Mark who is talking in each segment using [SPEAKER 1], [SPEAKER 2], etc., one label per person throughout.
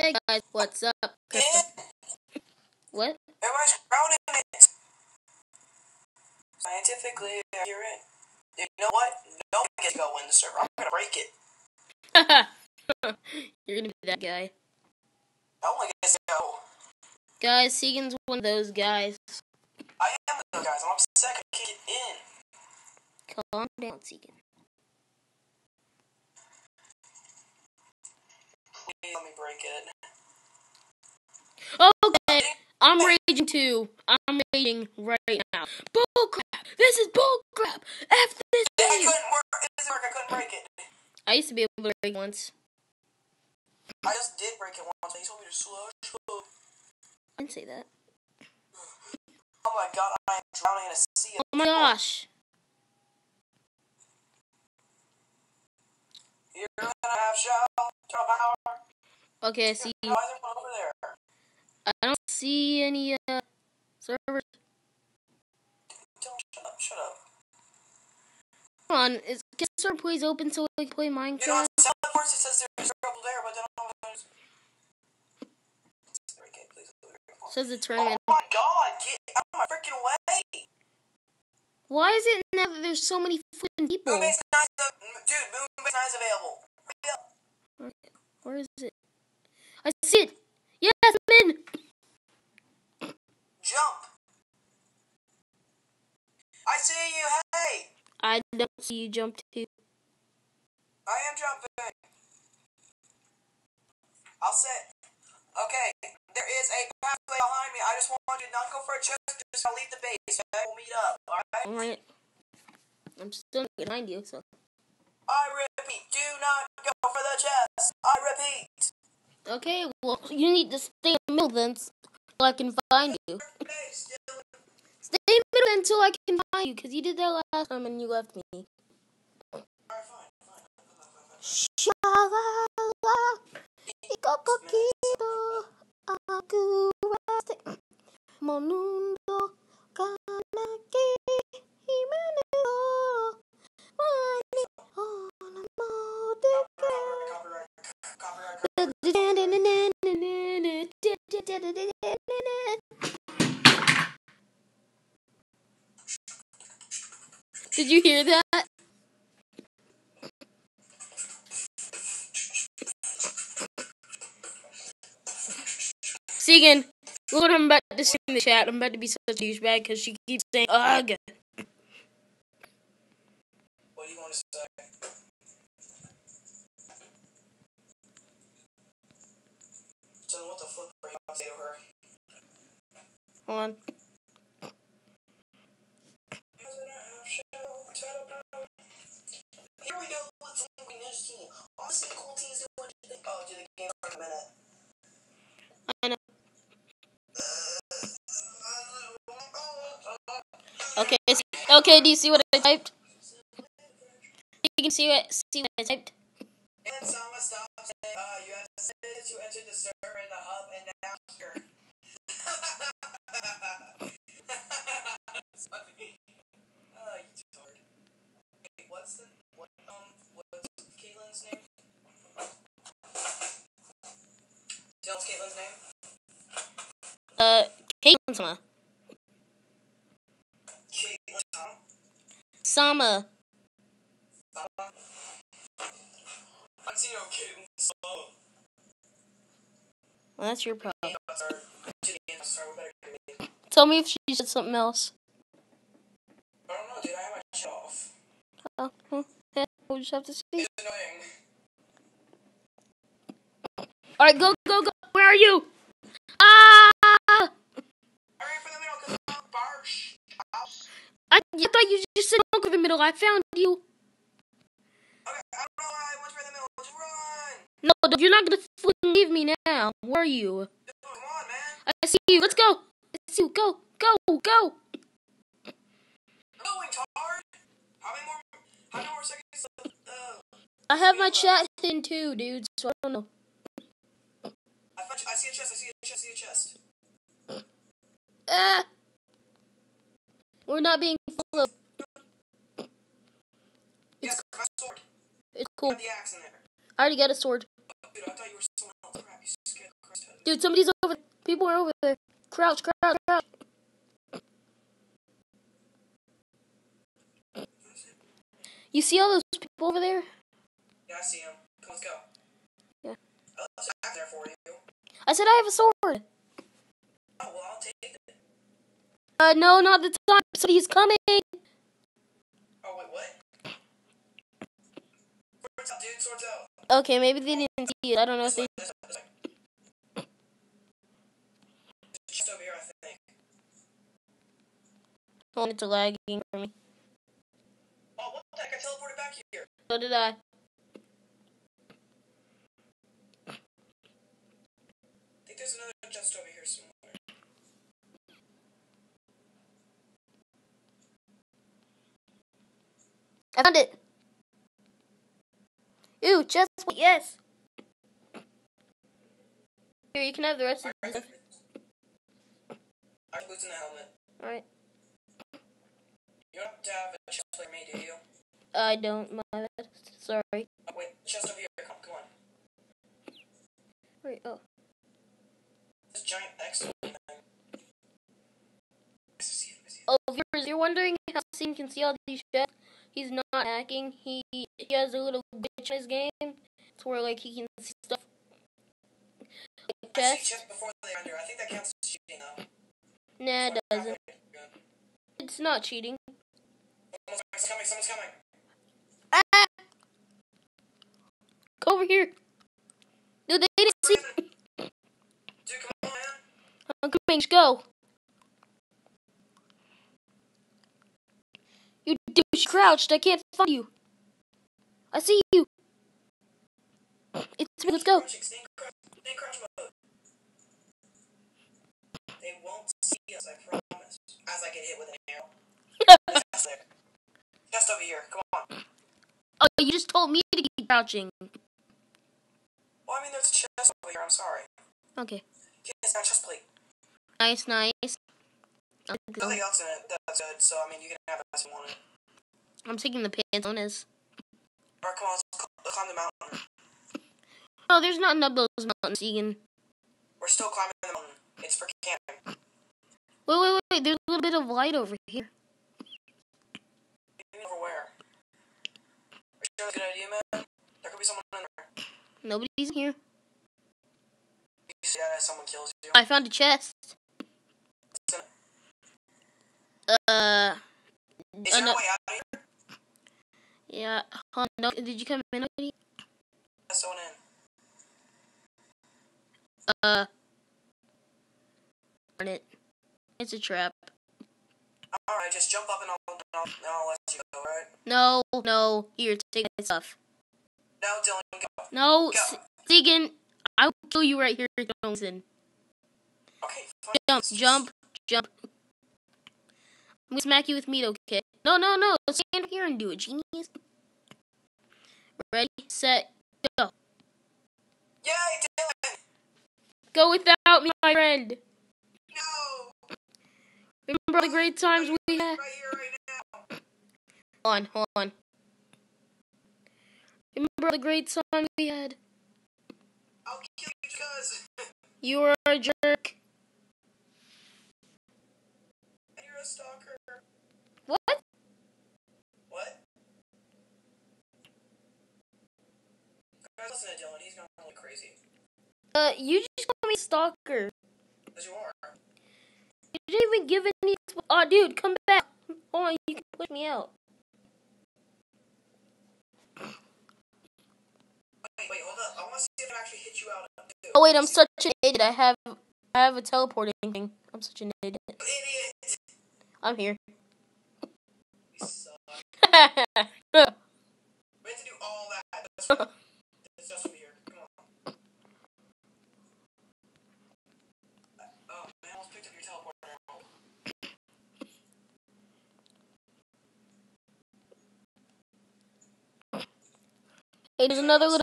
[SPEAKER 1] Hey guys, what's up?
[SPEAKER 2] In.
[SPEAKER 1] What?
[SPEAKER 2] Everybody's crowding it. Scientifically accurate. You know what? Nobody gets to go in the server. I'm gonna break it.
[SPEAKER 1] You're gonna be that guy.
[SPEAKER 2] No one gets to go.
[SPEAKER 1] Guys, Segan's one of those guys.
[SPEAKER 2] I am the guys. I'm upset. I can't get in.
[SPEAKER 1] Calm down, Segan.
[SPEAKER 2] Please let me break it.
[SPEAKER 1] Okay, I'm raging too. I'm raging right now. Bull crap! This is bull crap! F this
[SPEAKER 2] I
[SPEAKER 1] game!
[SPEAKER 2] couldn't work. It doesn't work. I couldn't break it.
[SPEAKER 1] I used to be able to rage once.
[SPEAKER 2] I just did break it once. He told me to slush. Oh
[SPEAKER 1] I didn't say that.
[SPEAKER 2] Oh my god, I am drowning in a sea of
[SPEAKER 1] Oh my gosh.
[SPEAKER 2] You're gonna have shelter power.
[SPEAKER 1] Okay, I see.
[SPEAKER 2] Why is over there?
[SPEAKER 1] I don't see any uh servers.
[SPEAKER 2] Don't shut up. Shut up.
[SPEAKER 1] Come on, is can server please open so we can play
[SPEAKER 2] You know,
[SPEAKER 1] Minecraft?
[SPEAKER 2] of the it says there's trouble there, but then all of those. Break it.
[SPEAKER 1] Says the
[SPEAKER 2] Oh my god, get out of my freaking way!
[SPEAKER 1] Why is it now that there's so many flipping people?
[SPEAKER 2] Moonbase 9 dude, Moonbase 9 is available.
[SPEAKER 1] Where is it? I see it. Yes, I'm in.
[SPEAKER 2] Jump! I see you, hey!
[SPEAKER 1] I don't see you jump too.
[SPEAKER 2] I am jumping. I'll sit. Okay, there is a pathway behind me. I just want you to not go for a chest, just I'll leave the base, okay? We'll meet up, alright?
[SPEAKER 1] Alright. I'm still behind you, so.
[SPEAKER 2] I repeat, do not go for the chest. I repeat.
[SPEAKER 1] Okay, well, you need to stay in the middle then, so I can find you. Stay in the middle until I can find you, because you did that last time and you left me. Shalala, ikokokito, akuraste, monundo, kanaki,
[SPEAKER 2] copyright, copyright.
[SPEAKER 1] Did you hear that? Segan, look what I'm about to say in the chat. I'm about to be such a douchebag because she keeps saying ugh.
[SPEAKER 2] Do you want to say? So what the fuck are you about to say to her?
[SPEAKER 1] Hold on.
[SPEAKER 2] Here we go with some news team. Honestly, cool teams do what you think. Oh, do the game for a minute.
[SPEAKER 1] Uh, okay, okay, do you see what I typed? You can see what see what I typed.
[SPEAKER 2] And Sama stops saying, uh, you have that you entered the server in the hub and now here. It's funny. Uh, you retard. Wait, what's the, what, um, what's Caitlin's name? Caitlin's name.
[SPEAKER 1] Uh, Caitlin Sama.
[SPEAKER 2] Caitlin
[SPEAKER 1] Sama.
[SPEAKER 2] Sama. I see no Caitlin Sama.
[SPEAKER 1] Well, that's your problem.
[SPEAKER 2] Game about to start. Shitty game about to start. We better get me.
[SPEAKER 1] Tell me if she said something else.
[SPEAKER 2] I don't know, dude. I have my shit off.
[SPEAKER 1] Oh, well, yeah, we'll just have to see.
[SPEAKER 2] It's annoying.
[SPEAKER 1] All right, go, go, go. Where are you? Ah!
[SPEAKER 2] Hurry for the middle, cause I'm barsh. House.
[SPEAKER 1] I, I thought you just said don't go to the middle. I found you.
[SPEAKER 2] Okay, I don't know why I went for the middle. Just run.
[SPEAKER 1] No, you're not gonna leave me now. Where are you?
[SPEAKER 2] Dude, on, man.
[SPEAKER 1] I see you. Let's go. I see you. Go, go, go.
[SPEAKER 2] Go, retard. How many more? How many more seconds? Uh,
[SPEAKER 1] I have my chat in too, dude. So I don't know.
[SPEAKER 2] I, I see a chest. I see a chest. I see a chest.
[SPEAKER 1] Ah! We're not being followed.
[SPEAKER 2] Yes, my sword.
[SPEAKER 1] It's cool.
[SPEAKER 2] The axe in there.
[SPEAKER 1] I already got a sword.
[SPEAKER 2] Dude, I thought you were someone else. Crap, you scared
[SPEAKER 1] Dude, somebody's over there. People are over there. Crouch, crouch, crouch. You see all those people over there?
[SPEAKER 2] Yeah, I see them. Come, let's go.
[SPEAKER 1] Yeah.
[SPEAKER 2] A there for you.
[SPEAKER 1] I said I have a sword.
[SPEAKER 2] Oh, well, I'll take it.
[SPEAKER 1] Uh, no, not the time. Somebody's coming.
[SPEAKER 2] Oh, wait, what? Swords out, dude. Swords out.
[SPEAKER 1] Okay, maybe they didn't see it. I don't know if they.
[SPEAKER 2] way, this way, this way. There's a chest over here, I think.
[SPEAKER 1] Oh, it's lagging for me.
[SPEAKER 2] Oh, what the heck? I teleported back here.
[SPEAKER 1] So did I.
[SPEAKER 2] I think there's another chest over here somewhere.
[SPEAKER 1] I found it. Ooh, just yes. Here, you can have the rest of the
[SPEAKER 2] Alright, boots in the helmet.
[SPEAKER 1] Alright.
[SPEAKER 2] You don't have to have a chest for me, do you?
[SPEAKER 1] I don't, my bad. Sorry.
[SPEAKER 2] Oh, wait, chest over here. Come, come on.
[SPEAKER 1] Wait, oh.
[SPEAKER 2] This giant X thing. I see it, I see it.
[SPEAKER 1] Oh, viewers, you're wondering how Steam can see all these chests? He's not hacking. He he has a little glitch in his game. It's where like he can see stuff. Like
[SPEAKER 2] I see
[SPEAKER 1] chests.
[SPEAKER 2] chests before they render. I think that counts as cheating, though.
[SPEAKER 1] Nah, it doesn't. It's not cheating.
[SPEAKER 2] Someone's coming, someone's coming.
[SPEAKER 1] Ah! Go over here. Dude, they didn't see.
[SPEAKER 2] Dude, come on, man.
[SPEAKER 1] I'm coming. Just go. Douche crouched. I can't find you. I see you. It's me. Let's go.
[SPEAKER 2] Crouching, Snake crouch, snake crouch mode. They won't see us, I promise. As I get hit with an arrow. Chest there. Chest over here, come on.
[SPEAKER 1] Oh, you just told me to keep crouching.
[SPEAKER 2] Well, I mean, there's a chest over here, I'm sorry.
[SPEAKER 1] Okay.
[SPEAKER 2] It's not chest plate.
[SPEAKER 1] Nice, nice.
[SPEAKER 2] Nothing else in it that's good, so I mean, you can have it if you want it.
[SPEAKER 1] I'm taking the Pantones.
[SPEAKER 2] Come on, let's cl- let's climb the mountain.
[SPEAKER 1] No, there's not enough of those mountains, Egan.
[SPEAKER 2] We're still climbing the mountain. It's for camping.
[SPEAKER 1] Wait, wait, wait, wait. There's a little bit of light over here.
[SPEAKER 2] Over where? Are you sure that's a good idea, man? There could be someone in there.
[SPEAKER 1] Nobody's here.
[SPEAKER 2] You see that as someone kills you.
[SPEAKER 1] I found a chest.
[SPEAKER 2] Is there
[SPEAKER 1] Uh,
[SPEAKER 2] a
[SPEAKER 1] ano-
[SPEAKER 2] way out of here?
[SPEAKER 1] Yeah. Hold on. No, did you come in already?
[SPEAKER 2] There's someone in.
[SPEAKER 1] Uh, darn it. It's a trap.
[SPEAKER 2] Alright, just jump up and I'll, I'll, I'll let you go, alright?
[SPEAKER 1] No, no. Here, take my stuff.
[SPEAKER 2] No, Dylan, go.
[SPEAKER 1] No,
[SPEAKER 2] Go.
[SPEAKER 1] S- I will kill you right here, Johnson.
[SPEAKER 2] Okay, fine.
[SPEAKER 1] Jump, jump, jump. I'm gonna smack you with meat, okay? No, no, no. Stand here and do it, genius. Ready, set, go.
[SPEAKER 2] Yay, Dylan!
[SPEAKER 1] Go without me, my friend.
[SPEAKER 2] No!
[SPEAKER 1] Remember all the great times we had?
[SPEAKER 2] Right here, right now.
[SPEAKER 1] Hold on, hold on. Remember all the great times we had?
[SPEAKER 2] I'll kill you because
[SPEAKER 1] You were a jerk.
[SPEAKER 2] you're a stalker.
[SPEAKER 1] What?
[SPEAKER 2] What? Guys, listen to Dylan. He's going really crazy.
[SPEAKER 1] Uh, you just called me stalker.
[SPEAKER 2] As you are.
[SPEAKER 1] You didn't even give any. Oh, dude, come back. Hold on, you can push me out.
[SPEAKER 2] Wait, wait, hold up. I want to see if I actually hit you out. Dude,
[SPEAKER 1] Oh wait, I'm such an idiot. I have, I have a teleporting thing. I'm such an idiot.
[SPEAKER 2] Idiot!
[SPEAKER 1] I'm here.
[SPEAKER 2] You suck. We have to do all that. That's right. It's just over here. Come on. Oh, I almost picked up your teleporter.
[SPEAKER 1] hey, there's another little.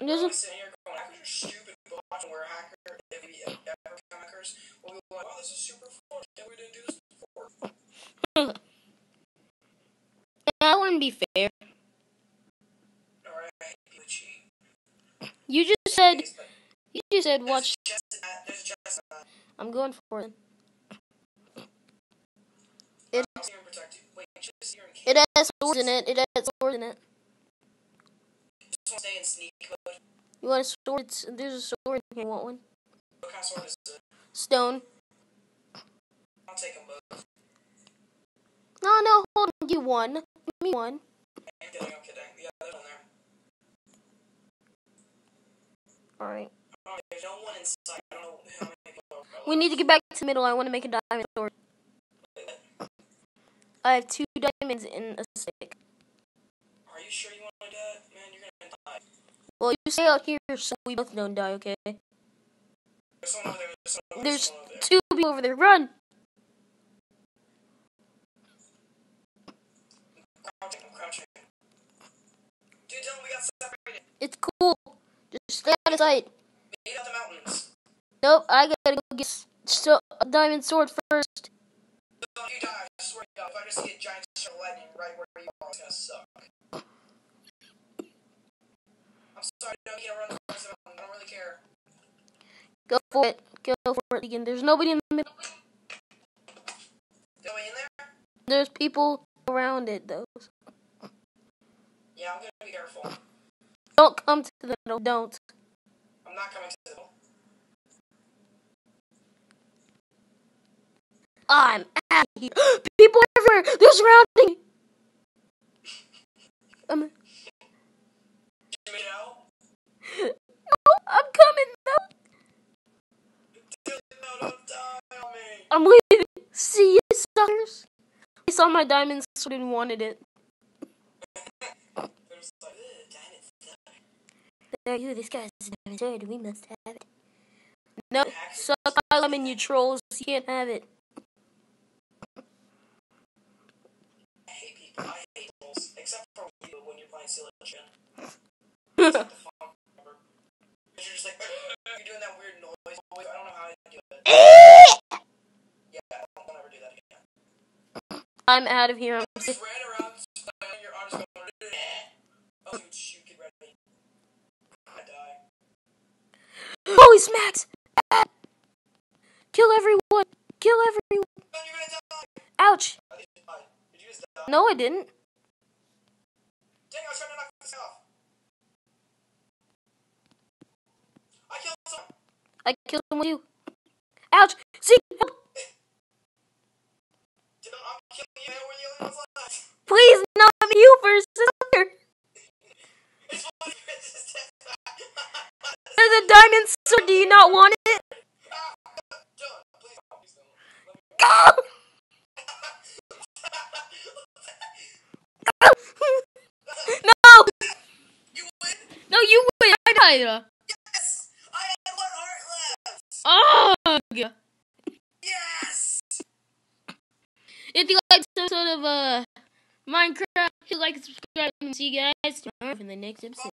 [SPEAKER 1] There's a.
[SPEAKER 2] was sitting here going, hackers are stupid, but where hacker, if we ever become hackers, we'll be like, oh, this is super fun. We didn't do this before.
[SPEAKER 1] That wouldn't be fair.
[SPEAKER 2] Alright, I hate people cheat.
[SPEAKER 1] You said. You watch. I'm going for it.
[SPEAKER 2] It, you.
[SPEAKER 1] It has swords in it. It has swords in it. You want a sword? It's, there's a sword in here. You want one? Stone. No, no, hold on. Give one. Give me one. Alright.
[SPEAKER 2] No one inside. I don't know how many people.
[SPEAKER 1] We need to get back to the middle. I want to make a diamond sword. I have two diamonds in a stick.
[SPEAKER 2] Are you sure you want to do that? Man, you're gonna die.
[SPEAKER 1] Well, you stay out here so we both don't die, okay?
[SPEAKER 2] There's someone over there. There's someone,
[SPEAKER 1] There's
[SPEAKER 2] over there.
[SPEAKER 1] two people over there. Run!
[SPEAKER 2] Crouching, I'm crouching. Dude, Dylan, we got separated.
[SPEAKER 1] It's cool. Just stay out of sight.
[SPEAKER 2] Out the mountains.
[SPEAKER 1] Nope, I gotta go get so, a diamond sword first.
[SPEAKER 2] Don't you die. I swear to God, if I just see a giant of lightning right where you are, it's gonna suck. I'm sorry, don't get run towards the mountain. I don't really care.
[SPEAKER 1] Go for it. Go for it again. There's nobody in the middle.
[SPEAKER 2] Go in there?
[SPEAKER 1] There's people around it, though.
[SPEAKER 2] Yeah, I'm gonna be careful.
[SPEAKER 1] Don't come to the middle. Don't.
[SPEAKER 2] I'm not coming to the middle.
[SPEAKER 1] I'm out here. People everywhere. They're surrounding me. I'm,
[SPEAKER 2] You made out?
[SPEAKER 1] no, I'm coming. No.
[SPEAKER 2] Dude, no, don't die on me.
[SPEAKER 1] I'm leaving. See you, suckers. I saw my diamond sword and wanted it.
[SPEAKER 2] They're just like, "Ugh, diamond suck."
[SPEAKER 1] There you, this. We must have it. No, suck my lemon, you trolls. You can't have it. I'm out of here. I'm
[SPEAKER 2] You just ran around slamming your arms going, oh, dude, shoot, get ready. I die.
[SPEAKER 1] Smacks! Ah! Kill everyone! Kill everyone! Ouch! No, I didn't.
[SPEAKER 2] I was trying to knock this. I killed someone.
[SPEAKER 1] I killed you. Ouch! Please, not me, you first, sister. A diamond sword. Do you not want it? Go! no!
[SPEAKER 2] you win?
[SPEAKER 1] No, you win. I died.
[SPEAKER 2] Yes! I had one heart left!
[SPEAKER 1] Ugh!
[SPEAKER 2] Yes!
[SPEAKER 1] If you like some sort of uh Minecraft, hit like and subscribe and see you guys tomorrow for the next episode.